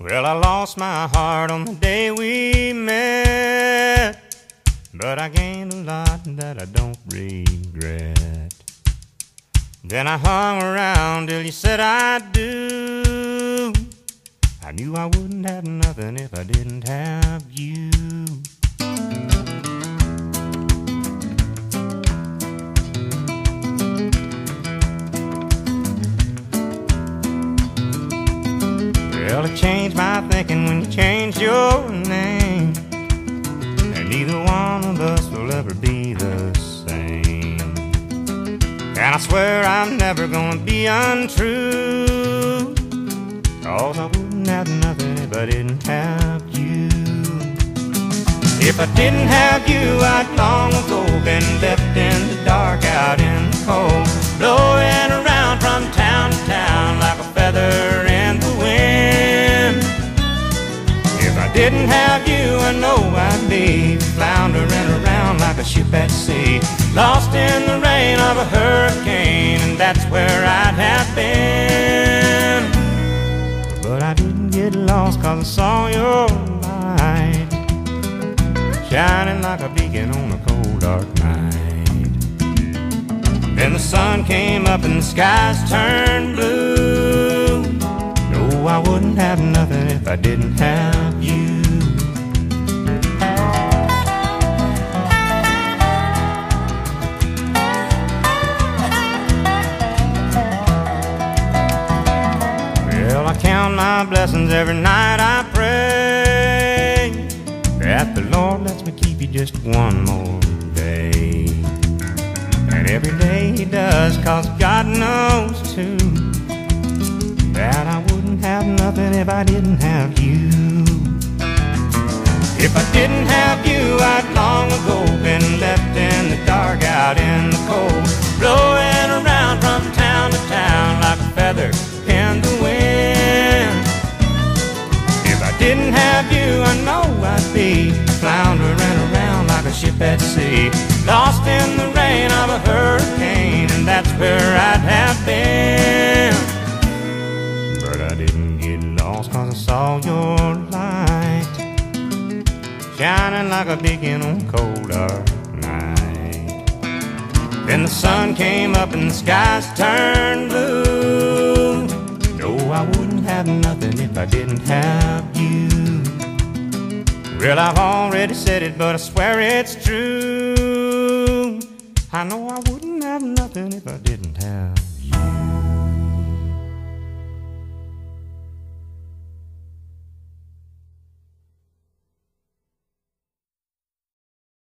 Well, I lost my heart on the day we met, but I gained a lot that I don't regret. Then I hung around till you said I do. I knew I wouldn't have nothing if I didn't have you. Well, it changed my thinking when you changed your name. And neither one of us will ever be the same. And I swear I'm never gonna be untrue. Cause I wouldn't have nothing if I didn't have you. If I didn't have you, I'd long didn't have you, I know I'd be floundering around like a ship at sea, lost in the rain of a hurricane, and that's where I'd have been. But I didn't get lost cause I saw your light shining like a beacon on a cold dark night. Then the sun came up and the skies turned blue. No, I wouldn't have nothing if I didn't have I count my blessings every night I pray that the Lord lets me keep you just one more day. And every day He does, cause God knows too that I wouldn't have nothing if I didn't have you. If I didn't have you, a ship at sea, lost in the rain of a hurricane, and that's where I'd have been. But I didn't get lost cause I saw your light shining like a beacon on cold dark night. Then the sun came up and the skies turned blue. No, I wouldn't have nothing if I didn't have you. Well, I've already said it, but I swear it's true. I know I wouldn't have nothing if I didn't have